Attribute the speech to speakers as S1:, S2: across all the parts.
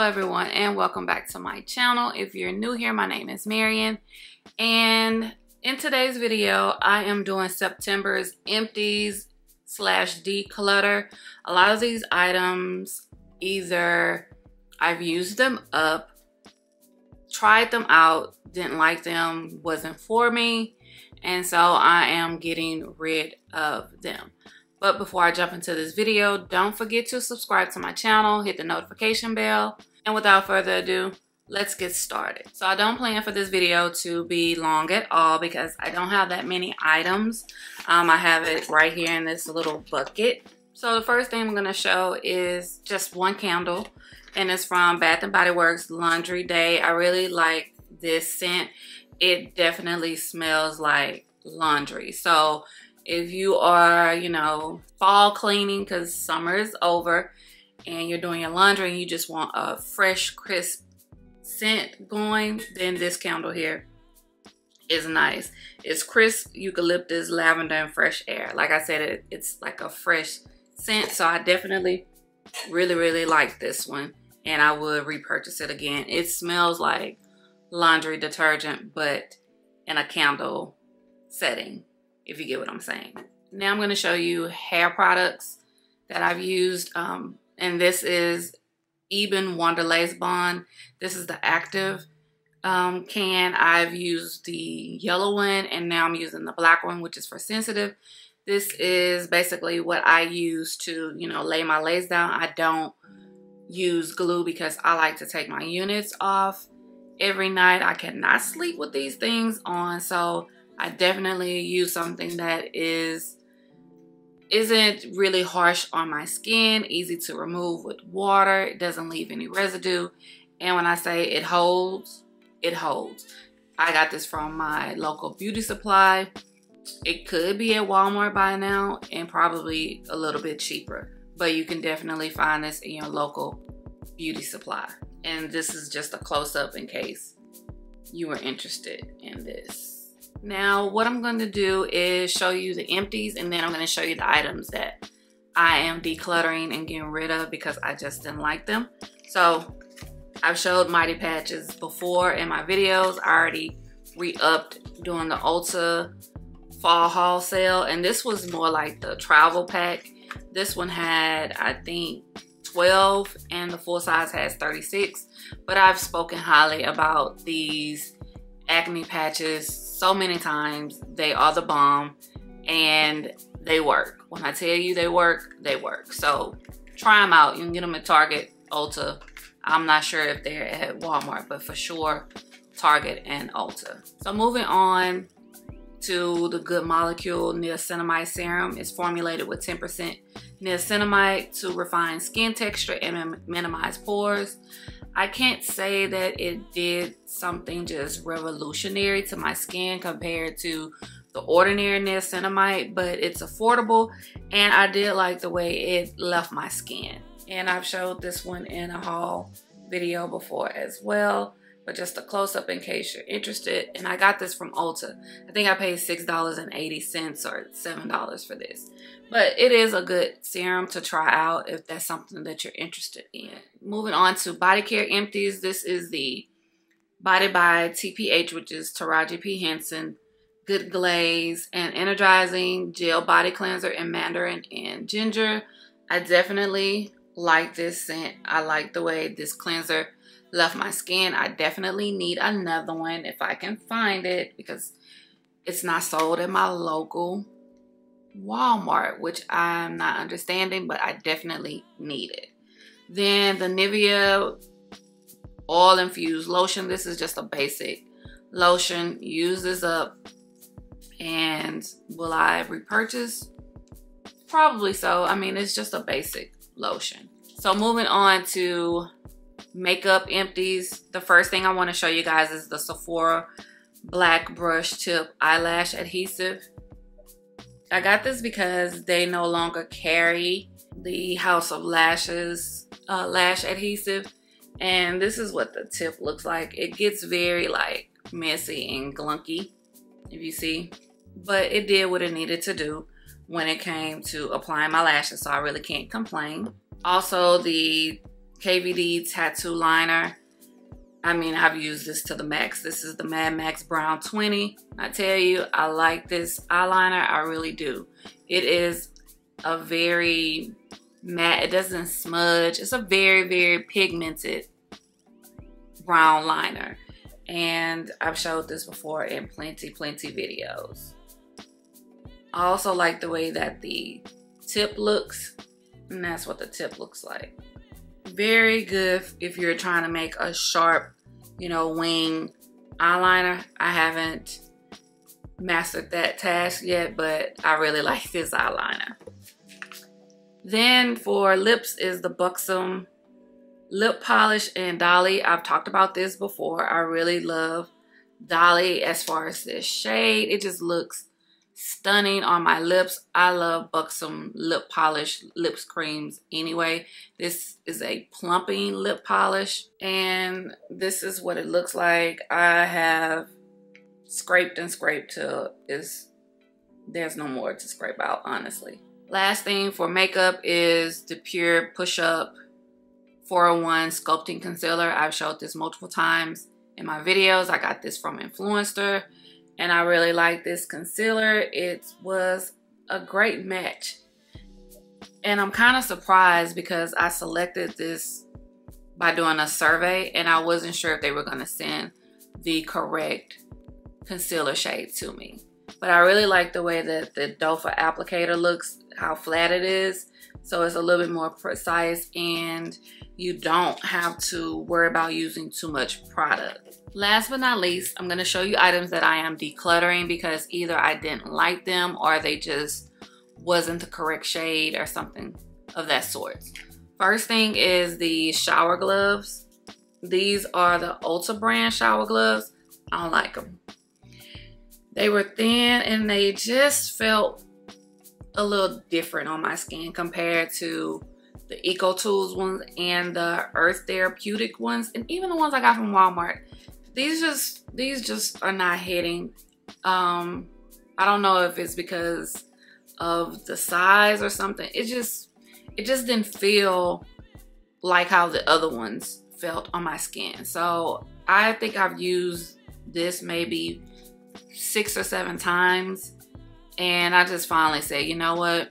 S1: Hello everyone and welcome back to my channel. If you're new here, my name is Marian and in today's video, I am doing September's empties slash declutter. A lot of these items, either I've used them up, tried them out, didn't like them, wasn't for me, and so I am getting rid of them. But before I jump into this video, don't forget to subscribe to my channel, hit the notification bell, and without further ado, let's get started. So I don't plan for this video to be long at all because I don't have that many items. Um, I have it right here in this little bucket. So the first thing I'm gonna show is just one candle and it's from Bath & Body Works Laundry Day. I really like this scent. It definitely smells like laundry. So if you are, you know, fall cleaning because summer is over and you're doing your laundry and you just want a fresh, crisp scent going, then this candle here is nice. It's crisp, eucalyptus, lavender, and fresh air. Like I said, it, it's like a fresh scent. So I definitely really, really like this one. And I would repurchase it again. It smells like laundry detergent, but in a candle setting if you get what I'm saying. Now I'm going to show you hair products that I've used. Um, and this is Ebin Wonder Lace Bond. This is the active um, can. I've used the yellow one and now I'm using the black one, which is for sensitive. This is basically what I use to, you know, lay my lace down. I don't use glue because I like to take my units off every night. I cannot sleep with these things on. So I definitely use something that is isn't really harsh on my skin, easy to remove with water, it doesn't leave any residue. And when I say it holds, it holds. I got this from my local beauty supply. It could be at Walmart by now and probably a little bit cheaper, but you can definitely find this in your local beauty supply. And this is just a close up in case you are interested in this. Now, what I'm going to do is show you the empties and then I'm going to show you the items that I am decluttering and getting rid of because I just didn't like them. So, I've showed Mighty Patches before in my videos. I already re-upped doing the Ulta fall haul sale and this was more like the travel pack. This one had, I think, 12 and the full size has 36. But I've spoken highly about these acne patches so many times. They are the bomb and they work. When I tell you they work, they work. So try them out. You can get them at Target, Ulta. I'm not sure if they're at Walmart, but for sure, Target and Ulta. So moving on to the Good Molecule Niacinamide Serum. It's formulated with 10% niacinamide to refine skin texture and minimize pores. I can't say that it did something just revolutionary to my skin compared to the ordinary niacinamide, but it's affordable and I did like the way it left my skin. And I've showed this one in a haul video before as well, but just a close up in case you're interested. And I got this from Ulta. I think I paid $6.80 or $7 for this. But it is a good serum to try out if that's something that you're interested in. Moving on to body care empties. This is the Body by TPH, which is Taraji P. Henson, Good Glaze, and Energizing Gel Body Cleanser in Mandarin and Ginger. I definitely like this scent. I like the way this cleanser left my skin. I definitely need another one if I can find it because it's not sold at my local Walmart, which I'm not understanding, but I definitely need it. Then the Nivea oil infused lotion. This is just a basic lotion. Use this up. And will I repurchase? Probably so. I mean, it's just a basic lotion. So moving on to makeup empties. The first thing I want to show you guys is the Sephora Black Brush Tip Eyelash Adhesive. I got this because they no longer carry the House of Lashes uh, lash adhesive. And this is what the tip looks like. It gets very like messy and glunky, if you see. But it did what it needed to do when it came to applying my lashes, so I really can't complain. Also, the KVD tattoo liner. I mean, I've used this to the max. This is the Mad Max Brown 20. I tell you, I like this eyeliner. I really do. It is a very matte. It doesn't smudge. It's a very, very pigmented brown liner. And I've showed this before in plenty, plenty videos. I also like the way that the tip looks. And that's what the tip looks like. Very good if you're trying to make a sharp, you know, wing eyeliner. I haven't mastered that task yet, but I really like this eyeliner. Then for lips is the Buxom lip polish and Dolly. I've talked about this before. I really love Dolly as far as this shade. It just looks stunning on my lips. I love Buxom lip polish, lips creams anyway. This is a plumping lip polish and this is what it looks like. I have scraped and scraped till is there's no more to scrape out honestly. Last thing for makeup is the PUR Push Up 401 Sculpting Concealer. I've showed this multiple times in my videos. I got this from Influenster and I really like this concealer. It was a great match. And I'm kind of surprised because I selected this by doing a survey and I wasn't sure if they were going to send the correct concealer shade to me. But I really like the way that the foot applicator looks, how flat it is. So it's a little bit more precise and you don't have to worry about using too much product. Last but not least, I'm going to show you items that I am decluttering because either I didn't like them or they just wasn't the correct shade or something of that sort. First thing is the shower gloves. These are the Ulta brand shower gloves. I don't like them. They were thin and they just felt a little different on my skin compared to the Eco Tools ones and the Earth Therapeutic ones and even the ones I got from Walmart these just these just are not hitting. Um i don't know if it's because of the size or something. It just it just didn't feel like how the other ones felt on my skin. So i think i've used this maybe six or seven times and i just finally said you know what?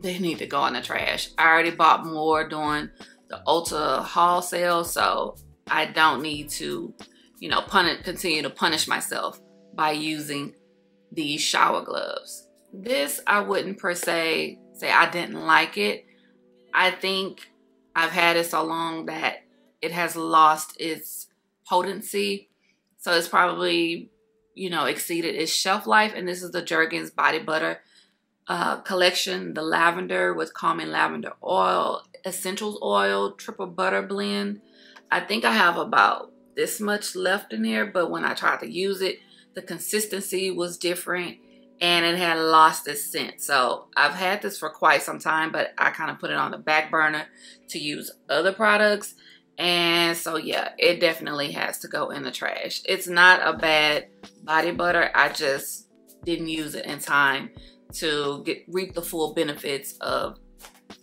S1: They need to go in the trash. I already bought more during the ulta haul sale so I don't need to, you know, punish, continue to punish myself by using these shower gloves. This I wouldn't per se say I didn't like it. I think I've had it so long that it has lost its potency. So it's probably, you know, exceeded its shelf life. And this is the Jergens Body Butter uh, collection, the lavender with calming lavender oil, essentials oil, triple butter blend. I think I have about this much left in here, but when I tried to use it, the consistency was different and it had lost its scent. So I've had this for quite some time, but I kind of put it on the back burner to use other products. And so yeah, it definitely has to go in the trash. It's not a bad body butter. I just didn't use it in time to get reap the full benefits of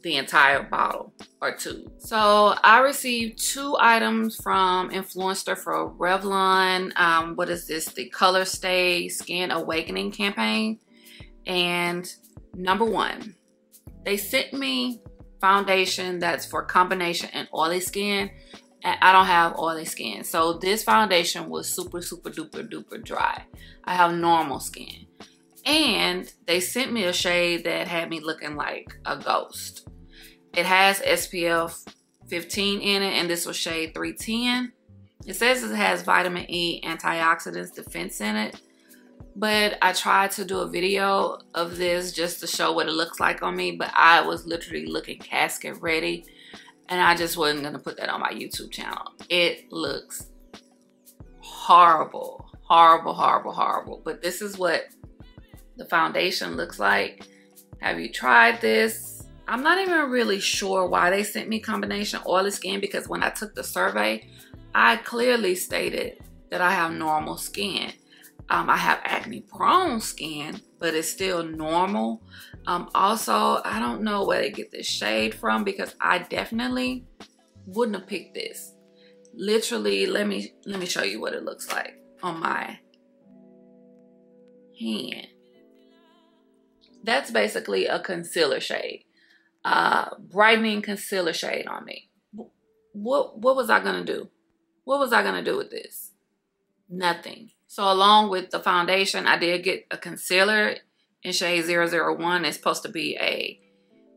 S1: the entire bottle or two. So I received two items from Influenster for Revlon. Um, what is this? The Color Stay Skin Awakening campaign. And number one, they sent me foundation that's for combination and oily skin. And I don't have oily skin. So this foundation was super, super duper duper dry. I have normal skin. And they sent me a shade that had me looking like a ghost. It has SPF 15 in it, and this was shade 310. It says it has vitamin E antioxidants defense in it. But I tried to do a video of this just to show what it looks like on me, but I was literally looking casket ready. And I just wasn't to put that on my YouTube channel. It looks horrible, horrible, horrible, horrible. But this is what the foundation looks like. Have you tried this? I'm not even really sure why they sent me combination oily skin because when I took the survey, I clearly stated that I have normal skin. Um, I have acne prone skin, but it's still normal. Um, also, I don't know where they get this shade from because I definitely wouldn't have picked this. Literally, let me let me show you what it looks like on my hand. That's basically a concealer shade. Uh, brightening concealer shade on me. What what was I gonna do? What was I gonna do with this? Nothing. So along with the foundation, I did get a concealer in shade 001. It's supposed to be a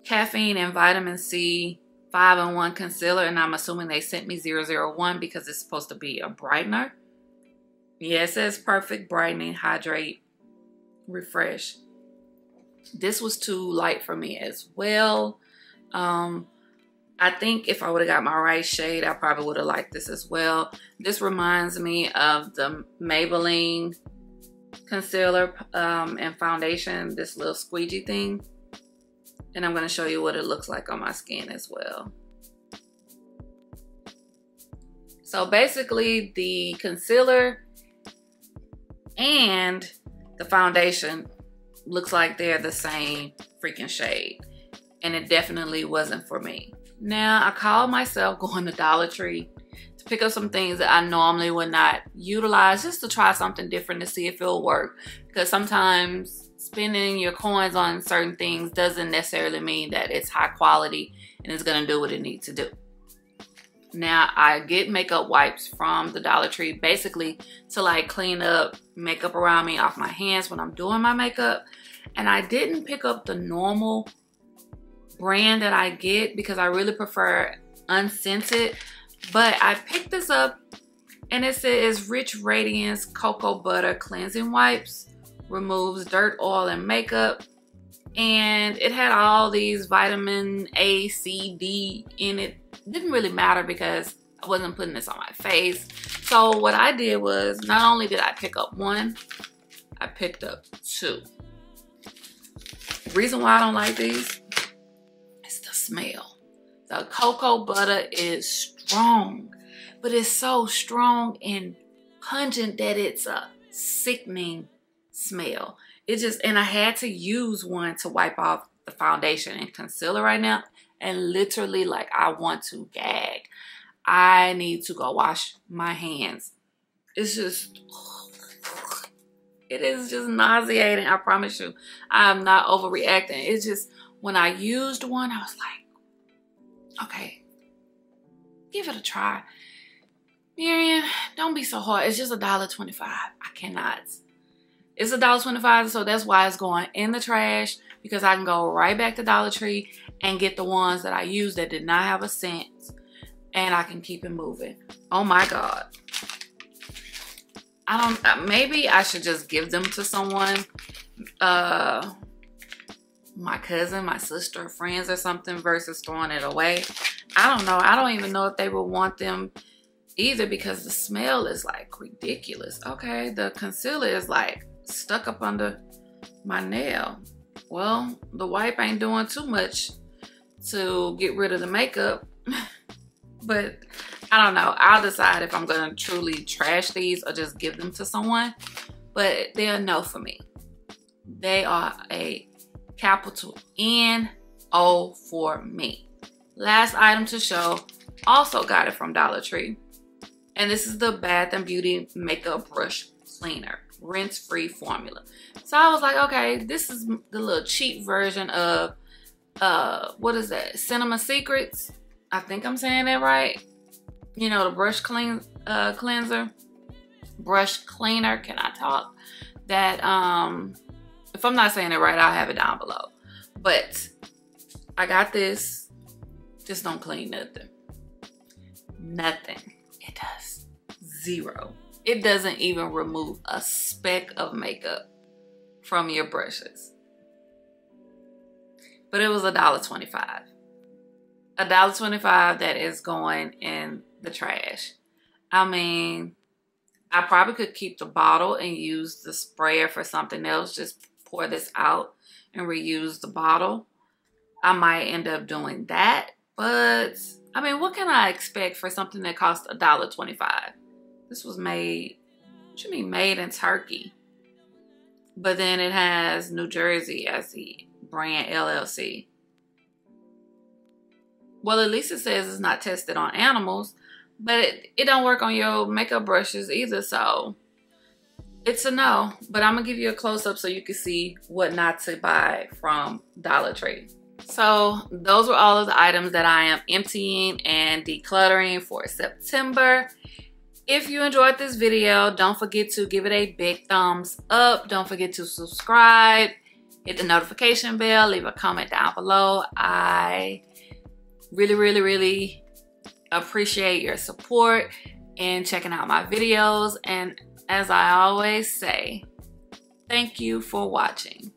S1: caffeine and vitamin C 5-in-1 concealer. And I'm assuming they sent me 001 because it's supposed to be a brightener. Yeah, it says perfect brightening, hydrate, refresh. This was too light for me as well. Um, I think if I would have got my right shade, I probably would have liked this as well. This reminds me of the Maybelline concealer um, and foundation, this little squeegee thing. And I'm going to show you what it looks like on my skin as well. So basically the concealer and the foundation looks like they're the same freaking shade. And it definitely wasn't for me. Now, I call myself going to Dollar Tree to pick up some things that I normally would not utilize just to try something different to see if it'll work. Because sometimes spending your coins on certain things doesn't necessarily mean that it's high quality and it's going to do what it needs to do. Now, I get makeup wipes from the Dollar Tree basically to like clean up makeup around me off my hands when I'm doing my makeup. And I didn't pick up the normal brand that I get because I really prefer unscented. But I picked this up and it says Rich Radiance Cocoa Butter Cleansing Wipes. Removes dirt, oil, and makeup. And it had all these vitamin A, C, D in it. Didn't really matter because I wasn't putting this on my face. So what I did was not only did I pick up one, I picked up two. reason why I don't like these is the smell. The cocoa butter is strong, but it's so strong and pungent that it's a sickening smell. It just, and I had to use one to wipe off the foundation and concealer right now. And literally, like, I want to gag. I need to go wash my hands. It's just, it is just nauseating. I promise you. I'm not overreacting. It's just, when I used one, I was like, okay, give it a try. Marian, don't be so hard. It's just a dollar twenty-five. I cannot. It's a dollar twenty-five, so that's why it's going in the trash because I can go right back to Dollar Tree and get the ones that I used that did not have a scent and I can keep it moving. Oh my God. I don't, uh, maybe I should just give them to someone. Uh, my cousin, my sister, friends or something versus throwing it away. I don't know. I don't even know if they would want them either because the smell is like ridiculous. Okay, the concealer is like stuck up under my nail. Well, the wipe ain't doing too much to get rid of the makeup. but I don't know. I'll decide if I'm going to truly trash these or just give them to someone. But they're no for me. They are a capital N O for me. Last item to show, also got it from Dollar Tree. And this is the Bath and Beauty Makeup Brush Cleaner, rinse-free formula. So I was like, okay, this is the little cheap version of, uh, what is that? Cinema Secrets. I think I'm saying that right. You know, the brush clean, uh, cleanser, brush cleaner, can I talk? That um, if I'm not saying it right, I'll have it down below. But I got this. Just don't clean nothing. Nothing. It does. Zero. It doesn't even remove a speck of makeup from your brushes. But it was a dollar twenty-five. A dollar twenty-five that is going in the trash. I mean, I probably could keep the bottle and use the sprayer for something else. Just pour this out and reuse the bottle. I might end up doing that. But, I mean, what can I expect for something that cost a dollar twenty-five? This was made, what you mean made in Turkey? But then it has New Jersey as the brand LLC. Well, at least it says it's not tested on animals, but it, it don't work on your makeup brushes either, so it's a no. But I'm gonna give you a close-up so you can see what not to buy from Dollar Tree. So those were all of the items that I am emptying and decluttering for September. If you enjoyed this video, don't forget to give it a big thumbs up. Don't forget to subscribe, hit the notification bell, leave a comment down below. I really, really, really appreciate your support and checking out my videos. And as I always say, thank you for watching.